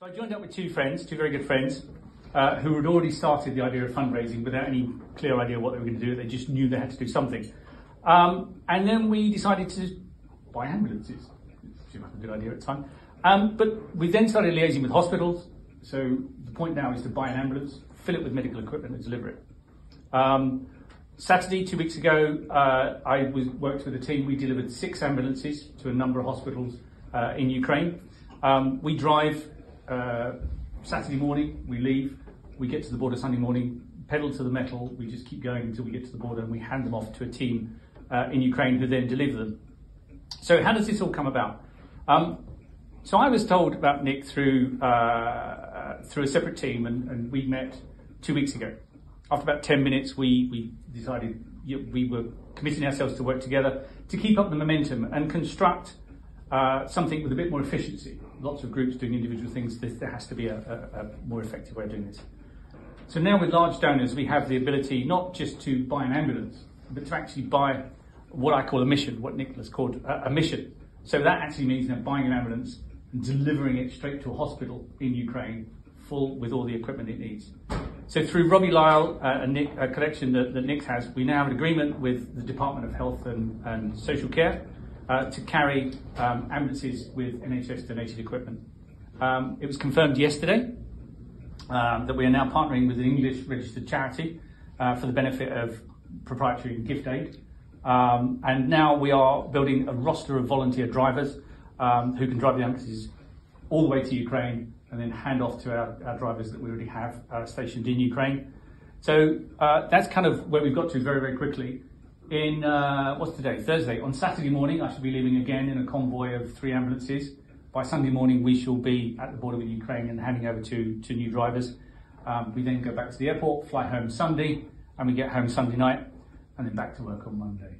So I joined up with two friends, two very good friends, uh, who had already started the idea of fundraising without any clear idea what they were going to do. They just knew they had to do something. Um, and then we decided to buy ambulances. Seemed like a good idea at the time. Um, but we then started liaising with hospitals. So the point now is to buy an ambulance, fill it with medical equipment, and deliver it. Um, Saturday, two weeks ago, uh, I was, worked with a team. We delivered six ambulances to a number of hospitals uh, in Ukraine. Um, we drive uh, Saturday morning, we leave, we get to the border Sunday morning, pedal to the metal, we just keep going until we get to the border and we hand them off to a team uh, in Ukraine who then deliver them. So how does this all come about? Um, so I was told about Nick through, uh, uh through a separate team and, and we met two weeks ago. After about 10 minutes, we, we decided we were committing ourselves to work together to keep up the momentum and construct uh, something with a bit more efficiency. Lots of groups doing individual things, there has to be a, a, a, more effective way of doing this. So now with large donors, we have the ability not just to buy an ambulance, but to actually buy what I call a mission, what Nicholas called a, mission. So that actually means now buying an ambulance and delivering it straight to a hospital in Ukraine, full with all the equipment it needs. So through Robbie Lyle, uh, a, Nick, a collection that, that Nick has, we now have an agreement with the Department of Health and, and Social Care uh, to carry um, ambulances with NHS donated equipment. Um, it was confirmed yesterday um, that we are now partnering with an English registered charity uh, for the benefit of proprietary gift aid. Um, and now we are building a roster of volunteer drivers um, who can drive the ambulances all the way to Ukraine and then hand off to our, our drivers that we already have uh, stationed in Ukraine. So uh, that's kind of where we've got to very, very quickly in uh, what's today? Thursday. On Saturday morning, I shall be leaving again in a convoy of three ambulances. By Sunday morning, we shall be at the border with Ukraine and handing over to, to new drivers. Um, we then go back to the airport, fly home Sunday, and we get home Sunday night, and then back to work on Monday.